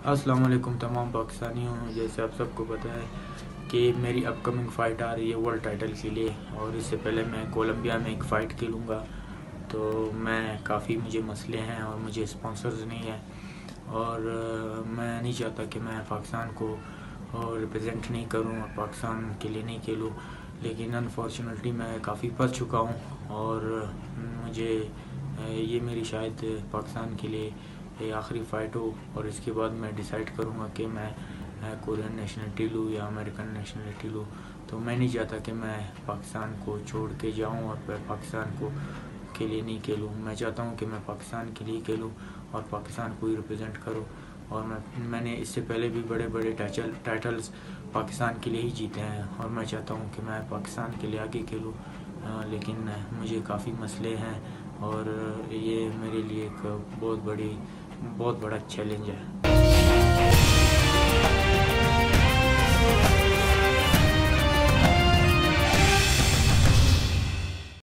अस्सलाम वालेकुम तमाम पाकिस्तानियों, जैसे आप सबको पता है कि मेरी अपकमिंग फ़ाइट आ रही है वर्ल्ड टाइटल के लिए और इससे पहले मैं कोलंबिया में एक फ़ाइट खेलूँगा। तो मैं, काफ़ी मुझे मसले हैं और मुझे स्पॉन्सर्स नहीं है और मैं नहीं चाहता कि मैं पाकिस्तान को रिप्रेजेंट नहीं करूँ और पाकिस्तान के लिए नहीं खेलूँ। लेकिन अनफॉर्चुनेटली मैं काफ़ी फंस चुका हूँ और मुझे ये मेरी शायद पाकिस्तान के लिए ये आखिरी फ़ाइट हो और इसके बाद मैं डिसाइड करूँगा कि मैं कोरियन नेशनलिटी लूँ या अमेरिकन नेशनलिटी लूँ। तो मैं नहीं चाहता कि मैं पाकिस्तान को छोड़ के जाऊँ और फिर पाकिस्तान को के लिए नहीं खेलूँ। मैं चाहता हूँ कि मैं पाकिस्तान के लिए खेलूँ और पाकिस्तान को ही रिप्रेजेंट करूँ। और मैं, मैंने इससे पहले भी बड़े बड़े टाइटल टाइटल्स पाकिस्तान के लिए ही जीते हैं और मैं चाहता हूँ कि मैं पाकिस्तान के लिए आगे खेलूँ। लेकिन मुझे काफ़ी मसले हैं और ये मेरे लिए एक बहुत बड़ी बहुत बड़ा चैलेंज है।